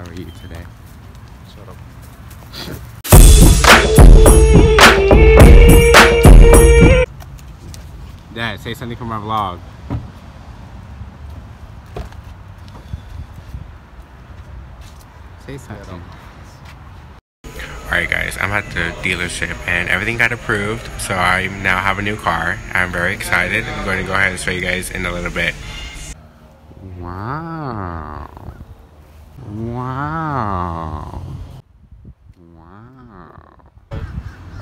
How are you today? Shut up. Dad, say something for my vlog. Say something. Alright guys, I'm at the dealership and everything got approved, so I now have a new car. I'm very excited. I'm going to go ahead and show you guys in a little bit. Wow. Wow.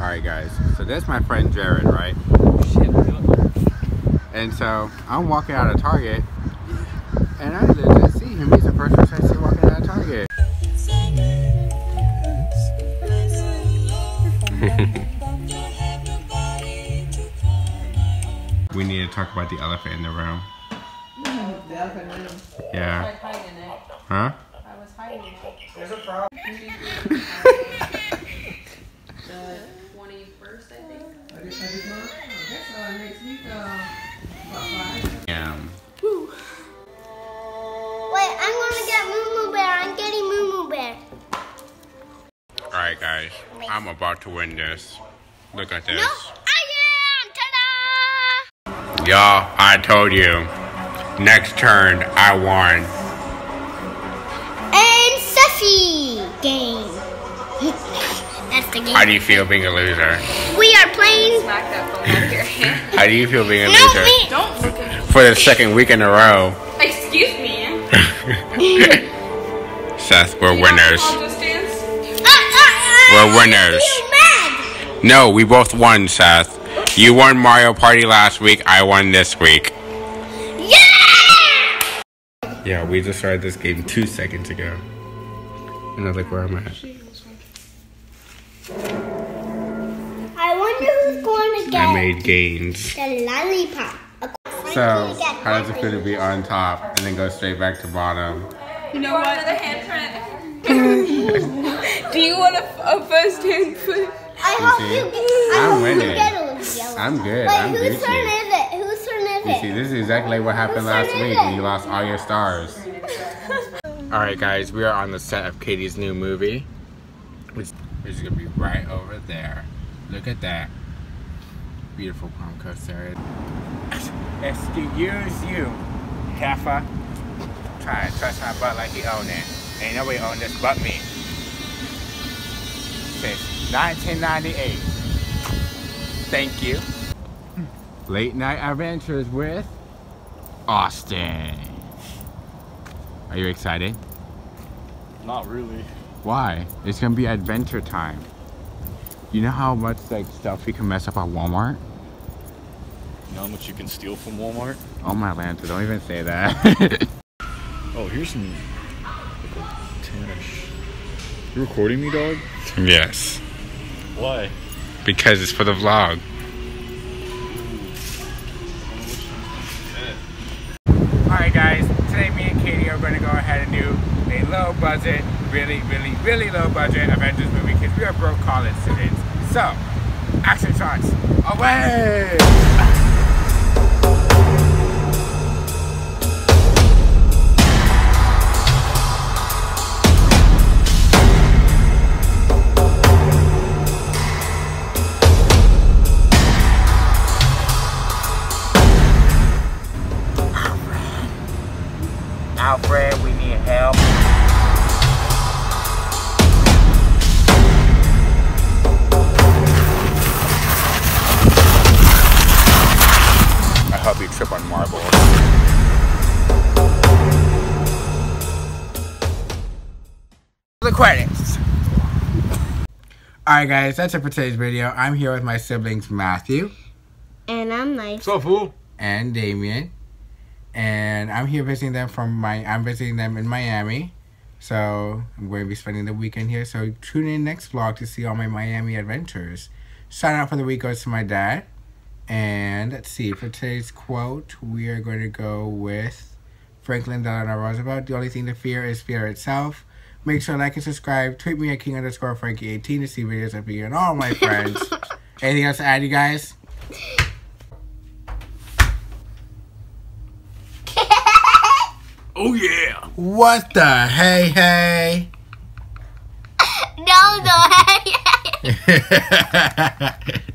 Alright guys, so that's my friend Jared, right? And so I'm walking out of Target and I legit see him. He's the first person I see walking out of Target. we need to talk about the elephant in the room. The elephant in the room. Yeah. Huh? I was hiding it. There's a problem. The 21st, I think. Of this, of this month? I guess uh, next week, uh, about five. Yeah. Wait, I'm gonna get Moo Moo Bear. I'm getting Moo Moo Bear. Alright guys, I'm about to win this. Look at this. No, I am! Ta-da! Y'all, I told you. Next turn, I won. How do you feel being a loser? we are playing. Smack that phone out of your hand. How do you feel being a No, loser? me. Don't look at For the second week in a row. Excuse me. Seth, we're You winners. photo stands? Ah, ah, ah, We're winners. I feel mad. No, we both won, Seth. You won Mario Party last week, I won this week. Yeah! Yeah, we just started this game two seconds ago. And I was like, where I'm at. I I made gains. the lollipop. So, how does it feel to be on top and then go straight back to bottom? You know what? Another handprint. Do you want a, a first handprint? I You hope see? you get. I I'm winning. get. I'm good. Wait, I'm whose Gucci. turn is it? Whose turn is it? You see, this is exactly what happened Whose last week it? when you lost all your stars. Alright, guys, we are on the set of Katie's new movie, which is going to be right over there. Look at that. Beautiful prom coaster. Excuse you, heifer. Try to touch my butt like you own it. Ain't nobody own this but me. Since 1998. Thank you. Late Night Adventures with Austin. Are you excited? Not really. Why? It's gonna be adventure time. You know how much like stuff we can mess up at Walmart? You know how much you can steal from Walmart? Oh my Lanta, don't even say that. Oh, here's some like tannish. You recording me, dog? yes. Why? Because it's for the vlog. Alright guys, today me and Katie are gonna go ahead and do a low budget, really, really, really low budget Avengers movie because we are broke college students. So, action shots, away! Alfred, we need help. Trip on marbles. The credits. Alright guys, that's it for today's video. I'm here with my siblings Matthew And I'm nice. What's up, fool? and Damien. And I'm here visiting them from my I'm visiting them in Miami. So I'm going to be spending the weekend here. So tune in next vlog to see all my Miami adventures. Sign out for the week goes to my dad. And let's see, for today's quote, we are going to go with Franklin Delano Roosevelt. The only thing to fear is fear itself. Make sure to like and subscribe. Tweet me at king underscore Frankie18 to see videos of me and all my friends. Anything else to add, you guys? Oh yeah. What the hey hey? No, no, hey, Drive